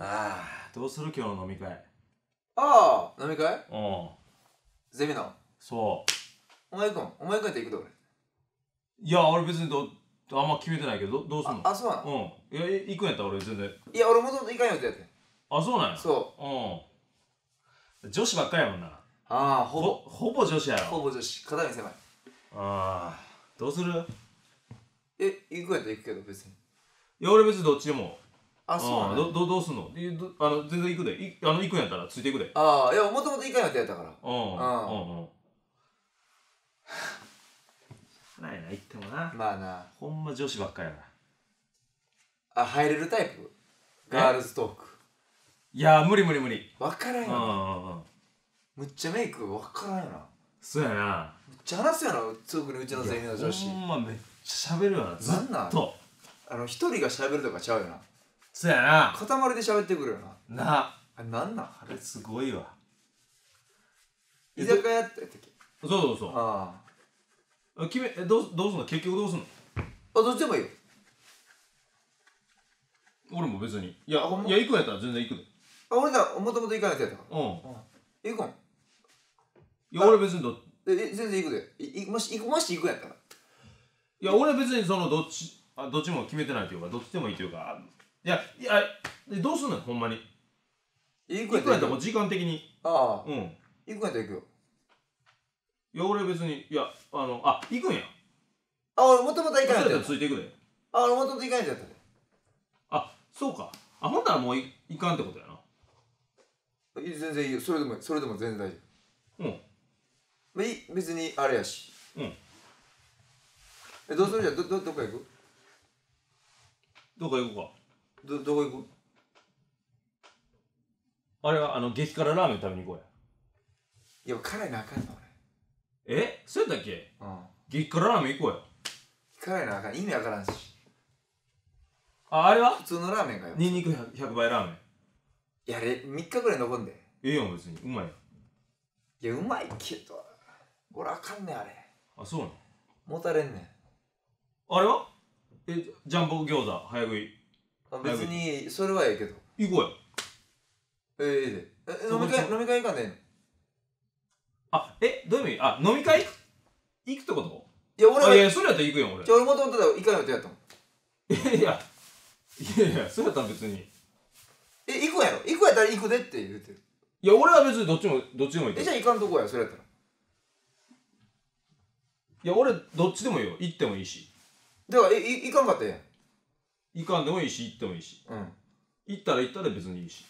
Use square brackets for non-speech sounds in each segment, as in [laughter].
あどうする今日の飲み会？ああ飲み会？うん。ゼミの？そお前行くん？お前行くんやったら行くで俺。ういや俺別にどあんま決めてないけどどどうすんの？ああそうなの？うん。いや行くんやったら俺全然。いや俺もともと行かんよってやってあそうなんや？そう。うん。女子ばっかりやもんな。ああほぼ。ほぼ女子やろ。ほぼ女子。肩身狭い。ああどうする？え行くんやったら行くけど別に。いや俺別にどっちでもあそうなのあどどどうすんの？いどあの全然行くで。いあの行くんやったらついていくで。ああいやもともと行かんよってやったから。うん。うん。うん [sighs] ないな行ってもな。まあな。ほんま女子ばっかりやからあ入れるタイプ？ガールズトーク。いや無理無理無理。分からんよ。なうんうんうん。むっちゃメイク分からんよな。そうやな。めっちゃ話すよな特にうちのゼミの女子。ほんまめっちゃ喋るよな。ずなんなん？っとあの一人が喋るとかちゃうよなそうやな。塊で喋ってくるよな。な。あれなんなん？あれ。すごいわ。居酒屋ってやったっけ？そうそうそう。ああ。決めえどうどうすんの？結局どうすんの？ああどっちでもいいよ。俺も別に。いやあほんま？いや行くんやったら全然行くで。あ俺らもともと行かないってやったかうん。ら行くんいや俺別にどええ全然行くで。いいもし行くもし行くんやったら。いや俺別にそのどっちあどっちも決めてないというかどっちでもいいというかあいやいやえどうすんのほんまに。行行く。んやったら時間的に。ああ。うん。い行くんやったら行くよ。や俺別にいやあのあ行くんや。あ俺もともと行かないってやったらついていくで。あ俺もともと行かないってやったで。あそうか。あほんならもうい行かんってことやな。いい全然いいよ。それでもそれでも全然大丈うん。夫まあいい別にあれやし。うん。えどうする？じゃんどどどっか行く？どっか行こうどどこ行くかあれはあの激辛ラーメン食べに行こうや。いや辛いなあかんのえ？そうやったっけ？俺うん。激辛ラーメン行こうや。辛いなあかん意味わからんし。ああれは？普通のラーメンかよ。ニンニク 100, 100倍ラーメン。いやあれ3日ぐらい残んで。ええやん別に。うまいやんいやうまいけど俺あかんねんあれ。あそうなの？もたれんねん。あれは？えジャンボ餃子早食いあ別にそれはええけど。行こうや。ええええで飲み会そ飲み会行かねんあえどういう意味？あ飲み会？行くってこと？いや俺はいあやそれやったら行くよ俺。じゃあ俺もともと行かんよってやったもん。いやいや。いやいやそれやったら別に。え行くんやろ？行くんやったら行くでって言うてる。いや俺は別にどっちもどっちでもいいえじゃあ行かんとこやそれやったら。いや俺どっちでもいいよ。行ってもいいし。だからえい行かんかったらえ行かんでもいいし行ってもいいし。うん。行ったら行ったで別にいいし。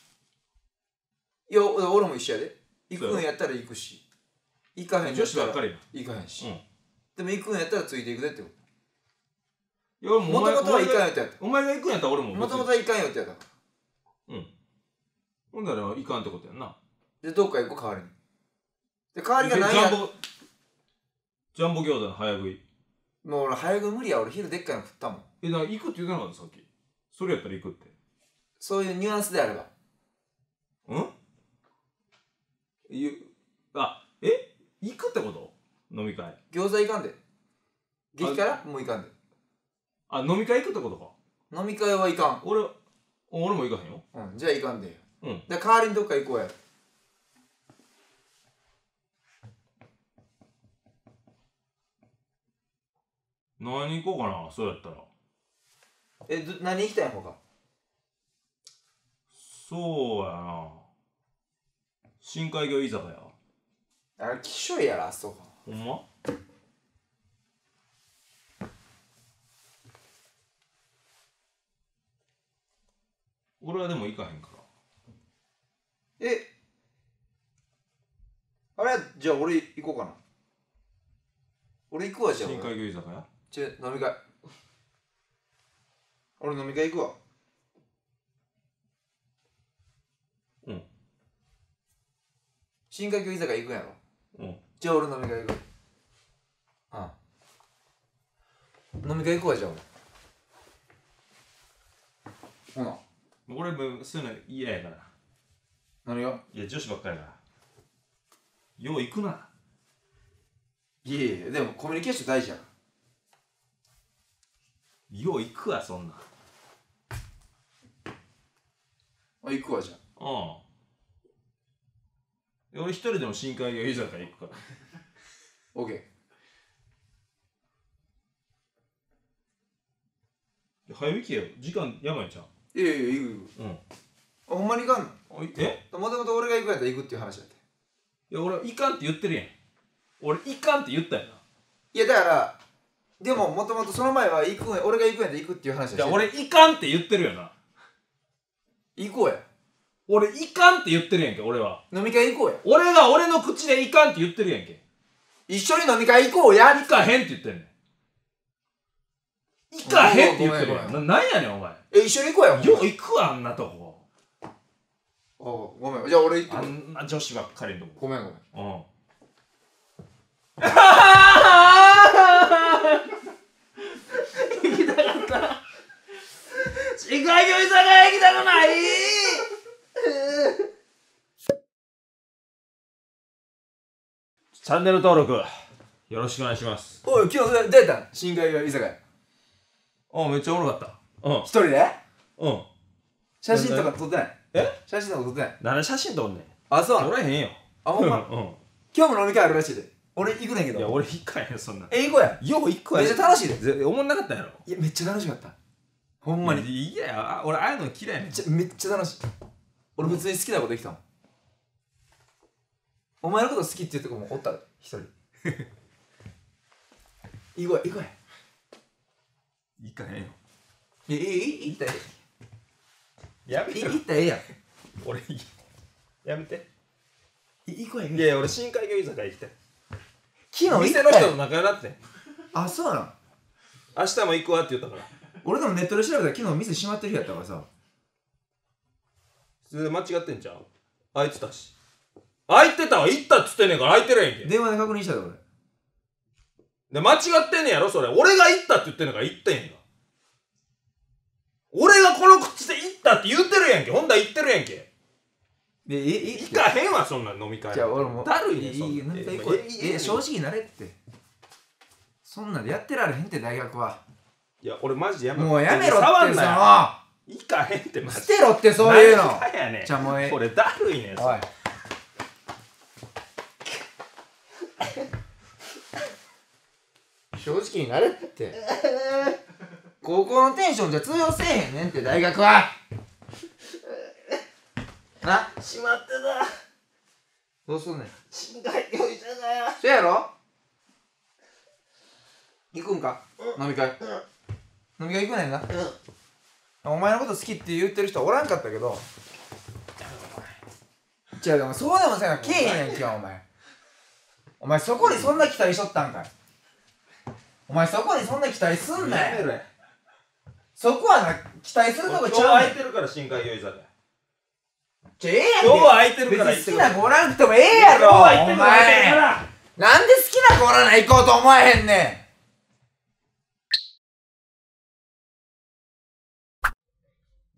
いやお俺も一緒やで。行くんやったら行くし。行かへん女子ばっかりりや行かへんし、うん。でも行くんやったらついていくでってこいや俺もともともとは行かんよってやった。お前が行くんやったら俺ももともとは行かんよってやった。ほんなら行かんってことやんな。でどっか行こう代わりに。で代わりがないやジャンボジャンボ餃子の早食いもう俺早く無理や俺昼でっかいの食ったもん。えだから行くって言うてなかったさっき。それやったら行くって。そういうニュアンスであれば。うん？ゆあえ？行くってこと？飲み会。餃子行かんで。激辛？もう行かんで。あ飲み会行くってことか？飲み会は行か俺俺も行かへんよ。んうんじゃあ行かんで。ようん。で代わりにどっか行こうや何行こうかなそうやったら。えど何行きたいんほかそうやな。深海魚居酒屋。あれきしょいやろあそこ。ほんま？俺はでも行かへんから。えあれじゃあ俺行こうかな。俺行くわじゃあ深俺海魚居酒屋？ちょ飲み会。俺飲み会行くわ。うん。深海魚居酒屋行くんやろ。うん。じゃあ俺飲み会行くああ。飲み会行くわじゃあ俺。ほな。俺もそういうの嫌やから。何が？いや女子ばっかりやから。よう行くな。いやいやでもコミュニケーション大事やかよう行くわそんなあ行くわじゃあ。うん。俺一人でも深海魚居酒屋行くから。オッケ早行けよ時間やばいじゃんーいやいや行く行く。うん。あほんまに行かんおいえ？のもともと俺が行くやったら行くっていう話やって。いや俺いかんって言ってるやん。俺いかんって言ったやな。いやだからでももともとその前は行くんや俺が行くんやったら行くっていう話やじゃあ俺いかんって言ってるよな。行こうや。俺いかんって言ってるやんけ俺は。飲み会行こうや。俺が俺の口でいかんって言ってるやんけ。一緒に飲み会行こうや。いかへんって言ってんねん。いかへんって言ってるやん。んななんやねんお前。え一緒に行こうやよう行くわあんなとこ。おうごめん。じゃあ俺行ってあんな女子ばっかりのとこ。ごめんごめん。うん [laughs] 行きたかった深海魚居酒屋行きたくない？チャンネル登録よろしくお願いします。おい昨日どうやったん深海魚居酒屋あめっちゃおもろかった。うん。一人で？うん。写真とか撮ってない？え？写真とか撮ってない？何写真撮んねん？あそう。撮れへんよ。あほんま？[laughs] うん。今日も飲み会あるらしいで。俺行くねんけど。いや俺行かへんそんなん。え行こうや。よう行くわめっちゃ楽しいで。ぜおもんなかったやろ。いやめっちゃ楽しかったほんまに。めっいやいや。あ俺ああいうの嫌いやねん。ちゃめっちゃ楽しい。俺普通に好きなことできたもん。お前のこと好きって言って子もおったで一人。[laughs] 行こうや行こうや。行かへんよ。いやいやいや行ったらえやめえ行ったらええやん。俺やめて。い行こうやいやいや俺深海魚居酒屋行きたい。昨日行店の人と仲良くなってあそうなの。明日も行くわって言ったから俺でもネットで調べたら昨日店閉まってる日やったからさ。それで間違ってんちゃう？開いてたし開いてたわ行ったっつってんねんから開いてるやんけ。電話で確認したで俺。で間違ってんねんやろそれ。俺が行ったって言ってんねんから行ってんやんか。俺がこの口で行ったって言ってるやんけ。ほんだら行ってるやんけ。でええ行かへんわそんなん飲み会。じゃあ俺もだるいねそんな。んええええ正直になれって。そんなんでやってられへんって大学はいや俺マジでやめもうやめろってそ触んなよ。の行かへんってマジ捨てろってそういうの。何がやねん。じゃあもうええ。これだるいねん。おい。正直になれって。高校のテンションじゃ通用せえへんねんって大学は。な。しまってた。どうすんねん。深海魚居酒屋そやろ？行くんか、飲み会、飲み会行くねんな、お前のこと好きって言ってる人おらんかったけど。違うでもそうでもせなけえへんやん今日お前。お前そこにそんな期待しとったんかい。お前そこにそんな期待すんなよ。そこはな期待するとこちゃう空いてるから深海魚居酒屋じゃあええやんけ。今日は空いてるから好きな子おらんくてもええやろおくれ空いてるか前。ら。なんで好きな子おらない行こうと思わへんねん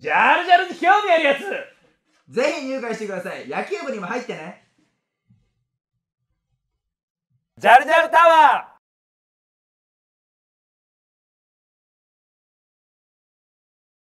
ジャルジャルに興味あるやつ。ぜひ入会してください。野球部にも入ってね。ジャルジャルタワー